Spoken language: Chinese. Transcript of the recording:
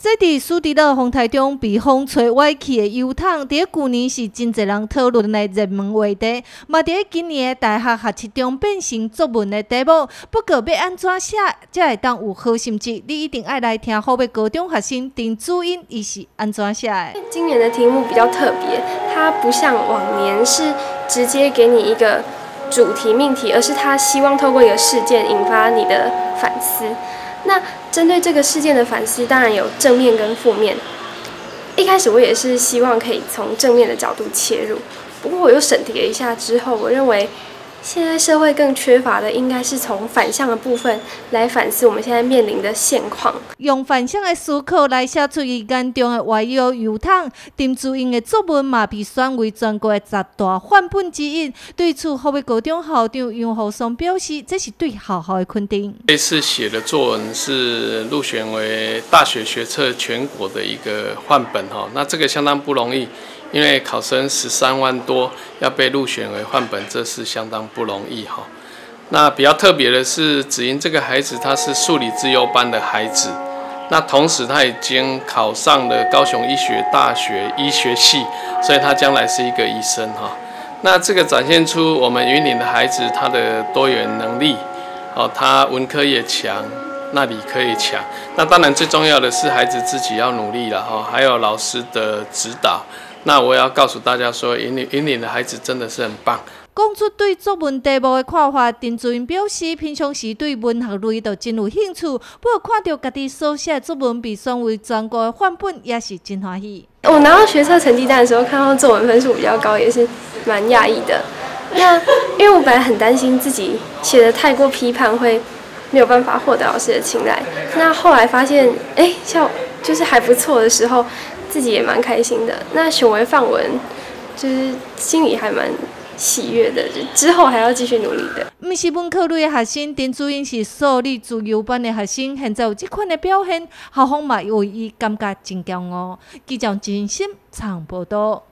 这伫苏迪勒风台中被风吹歪去的油桶，伫去年是真侪人讨论的热门话题，嘛伫今年的大学学习中变成作文的题目。不过要安怎写才会当有好成绩，你一定爱来听好的高中学生丁主英伊是安怎写的。今年的题目比较特别，它不像往年是直接给你一个主题命题，而是他希望透过一个事件引发你的反思。那针对这个事件的反思，当然有正面跟负面。一开始我也是希望可以从正面的角度切入，不过我又审题了一下之后，我认为。现在社会更缺乏的，应该是从反向的部分来反思我们现在面临的现况。用反向的思考来写出伊眼中的外忧油桶，丁志英的作文嘛被选为全国的十大范本之一。对此，后位高中校长杨浩松表示，这是对好好的肯定。这次写的作文是入选为大学学测全国的一个范本哈，那这个相当不容易。因为考生十三万多要被入选为范本，这是相当不容易哈。那比较特别的是，子英这个孩子他是数理自优班的孩子，那同时他已经考上了高雄医学大学医学系，所以他将来是一个医生哈。那这个展现出我们云岭的孩子他的多元能力，哦，他文科也强，那理科也强。那当然最重要的是孩子自己要努力了哈，还有老师的指导。那我也要告诉大家说，引领引领的孩子真的是很棒。讲出对作文题目的看法，丁主任表示，平常时对文学类都真有兴趣，不过看到家己所写的作文被选为全国的范本，也是真欢喜。我拿到学测成绩单的时候，看到作文分数比较高，也是蛮讶异的。那因为我本来很担心自己写的太过批判，会没有办法获得老师的青睐。那后来发现，哎，像就是还不错的时候。自己也蛮开心的。那选为范文，就是心里还蛮喜悦的。之后还要继续努力的。毋是本科类的学生，丁主任是数理自由班的学生，现在有这款的表现，校方嘛为伊感觉真骄傲。记者真心长报道。